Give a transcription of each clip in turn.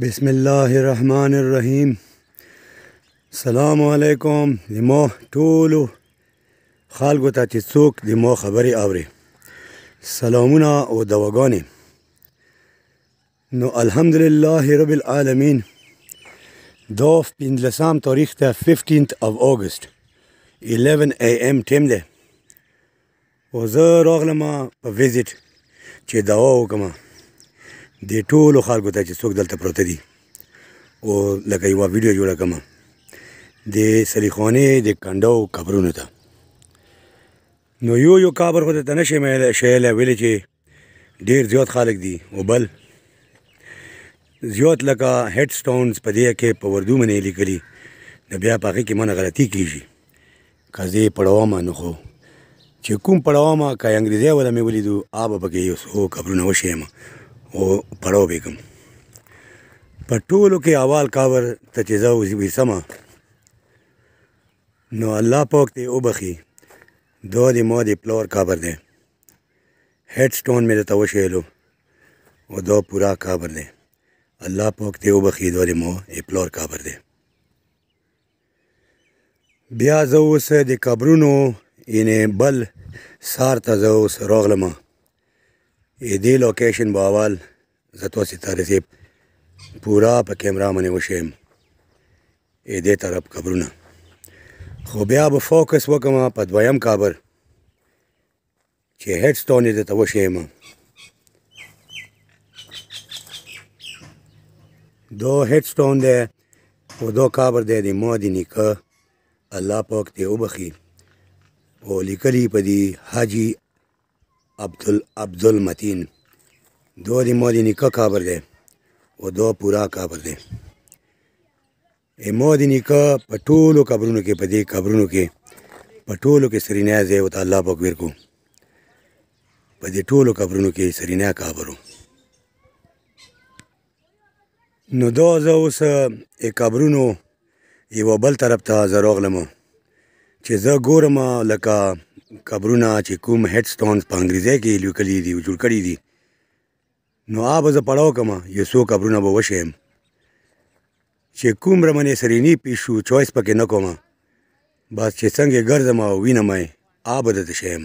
بسم الله الرحمن الرحیم سلام علیکم د مو ټولو خلکو ته چې څوک د مو خبرې اوري سلامونه او دواګانې نو الحمدلله رب العالمین دا پنځلسم تاریخ ته 15 of August 11 am ټیم دی او زه راغلم په ویزټ چې دعوا وکم د ټولو خلکو ته چې څوک دلته پروت دي او لکه یو ویډیو جوړه کوم د سلیخانه د کندو قبرونو ته نو یو یو قبر خو ته نشي مې شیله ویل چې ډیر زیات خلک دي او بل زیات لکه هډ سټونز په دې کې په وردو منې لیکلي نو بیا په هغه کې منه غلطي کیږي که زه پړوم نو خو چې کوم پړوم که انګریزي ولا مې ولیدو آب پکې یو څو قبرونه وشیم او پړو به کوم په ټولو کې اول کاور ته چې زه وې سما نو الله پاک ته وبخي دوه دې مو دې پلور کاور دی هیډ سټون مې درته وښیلو او دا پورا قبر دی الله پاک دې وبخښي دا د مو پلار قبر دی بیا زه اوس د قبرونو یعنې بل سار ته زه اوس راغلم دې لوکیشن به اول زه تاسو ته رسیب پورا په کیمرا باندې وشم اې دې طرف قبرونه خو بیا به فوکس وکم په دویم قبر چې هډ سټون دې ته وشم دو هډ سټون دې او دو قبر دې دې مو دې نیکه الله پاک دې وبخي او لیکلی په دې حاجی عبدالمتین دو دی مودی نیکه کابر دی او دو پورا کابر دی ای مودی نیکه په ټولو قبرونو کې په دې قبرونو کې په ټولو کې سرینه ځای او الله په اکبر کو په دې ټولو قبرونو کې سرینه کابرو نو دا زه اوس اکابرونو یوه بل طرف ته زه راغلم چې زه ګورم لکه قبرونه چې کوم هډ سټونز په انګریزي کې لیکلي دي جوړ کړي دي نو آب زه پړاو کوم یو څو قبرونه به وشم چې کوم رمنې سرینی پیشو چويس پکې نه کوم بس چې څنګه ګرځم او وینم آب د تشیم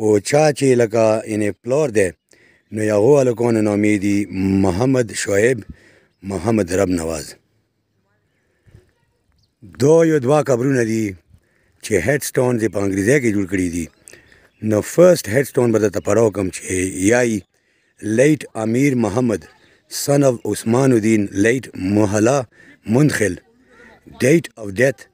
او چا چې لکه یعنی پلور دی نو یغو الکونه نامې دي محمد شعیب محمد رب نواز دو یو دوا قبرونه دي چې هډ سټون دې په انګریزي کې جوړ کړی دي نو فرست هډ سټون به ته پرو کوم چې یای لیټ امیر محمد سن اف عثمان الدین لیټ محلا منخل ډیټ اف ډیث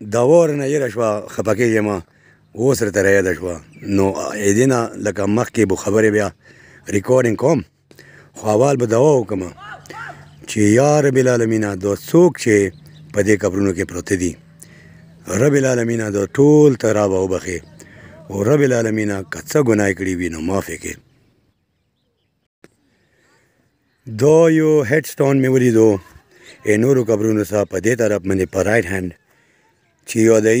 داور نه یره شوه خپه کېږې ما اوس درته رایاده شوه نو ایدې نه لکه مخکې به خبرې بیا ریکارډینګ کوم خو اول به دعا وکړم چې یا رب العالمینه دا څوک چې په دې قبرونو کې پروته دي رب العالمینه دا ټول ته را به وبخې او رب العالمینه که څه ګناه کړي وي نو معافې کې دو یو هډ سټون مې ولیدو ای نورو قبرونو سره په دې طرف باندې په رایټ هاند چې یو دی